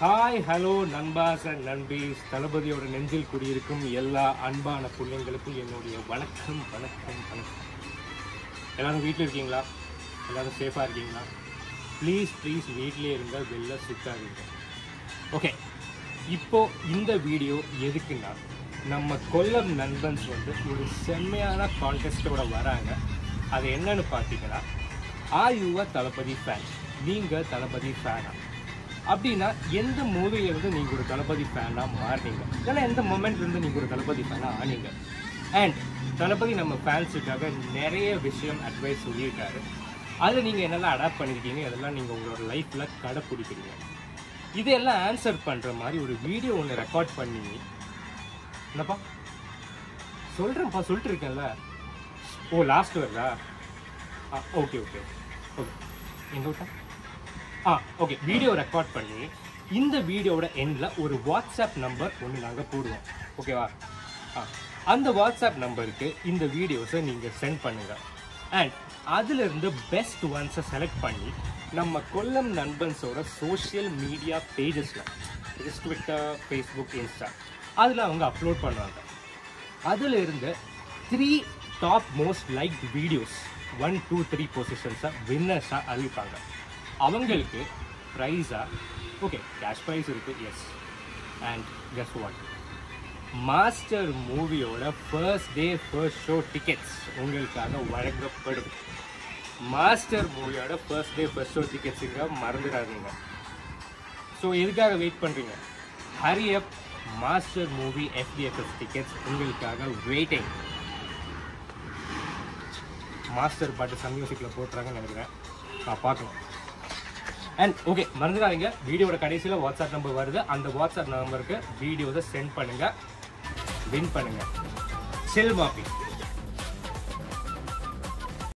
Hi hello நண்பாஸ் and நண்பீஸ். தளபதியோட நெஞ்சில் குடியிருக்கும் எல்லா அன்பான பிள்ளைங்களுக்கும் என்னுடைய வணக்கம் வணக்கம் வணக்கம். எல்லாரும் வீட்டில் இருக்கீங்களா? எல்லோரும் சேஃபாக இருக்கீங்களா? ப்ளீஸ் ப்ளீஸ் வீட்டிலே இருந்தால் வெளில சுத்தாதீங்க. ஓகே இப்போது இந்த வீடியோ எதுக்குன்னா நம்ம கொல்லம் நண்பன்ஸ் வந்து ஒரு செம்மையான கான்டெஸ்ட்டோட வராங்க. அது என்னன்னு பார்த்தீங்கன்னா ஆர் யூ தளபதி ஃபேன் நீங்கள் தளபதி ஃபேனா அப்படின்னா எந்த மூவிலேருந்து நீங்கள் ஒரு தளபதி ஃபேனாக மாறினீங்க? இல்லைன்னா எந்த மொமெண்ட்லேருந்து நீங்கள் ஒரு தளபதி ஃபேனாக ஆனீங்க? அண்ட் தளபதி நம்ம ஃபேன்ஸுக்காக நிறைய விஷயம் அட்வைஸ் சொல்லியிருக்காரு. அதில் நீங்கள் என்னெல்லாம் அடாப்ட் பண்ணியிருக்கீங்க அதெல்லாம் நீங்கள் உங்களோட லைஃப்பில் கடைப்பிடிக்கிறீங்க. இதெல்லாம் ஆன்சர் பண்ணுற மாதிரி ஒரு வீடியோ ஒன்று ரெக்கார்ட் பண்ணி என்னப்பா? சொல்கிறேன்ப்பா சொல்லிட்டு இருக்கேன்ல. ஓ லாஸ்ட் வருதா? ஆ ஓகே ஓகே ஓகே எங்கள் விட்டா? ஆ ஓகே வீடியோ ரெக்கார்ட் பண்ணி இந்த வீடியோவோட எண்டில் ஒரு வாட்ஸ்அப் நம்பர் ஒன்று நாங்கள் போடுவோம். ஓகேவா ஆ அந்த வாட்ஸ்அப் நம்பருக்கு இந்த வீடியோஸை நீங்கள் சென்ட் பண்ணுங்கள் அண்ட் அதிலிருந்து பெஸ்ட் ஒன்ஸை செலக்ட் பண்ணி நம்ம கொல்லம் நண்பன்ஸோட சோஷியல் மீடியா பேஜஸில் ட்விட்டர் ஃபேஸ்புக் இன்ஸ்டா அதில் அவங்க அப்லோட் பண்ணுவாங்க. அதிலிருந்து three top most like videos one two three பொசிஷன்ஸை வின்னர்ஸாக அறிவிப்பாங்க. அவங்களுக்கு ப்ரைஸாக ஓகே கேஷ் ப்ரைஸ் இருக்குது yes and guess what Master மூவியோட first day first show tickets உங்களுக்காக வழங்கப்படும். மாஸ்டர் மூவியோட ஃபர்ஸ்ட் டே ஃபர்ஸ்ட் ஷோ டிக்கெட்ஸுங்க மறந்துடாதீங்க. ஸோ எதுக்காக வெயிட் பண்ணுறீங்க hurry up Master movie FDFS tickets உங்களுக்காக வெயிட்டிங் மாஸ்டர் பாட்டு சன் மியூசிக்கில் போட்டுறாங்கன்னு நினைக்கிறேன். நான் பார்க்கணும். அண்ட் ஓகே மறந்துடாதீங்க. வீடியோட கடைசியில் வாட்ஸ்அப் நம்பர் வருது. அந்த வாட்ஸ்அப் நம்பருக்கு வீடியோஸை சென்ட் பண்ணுங்கள் வின் பண்ணுங்கள் செல் மாப்பி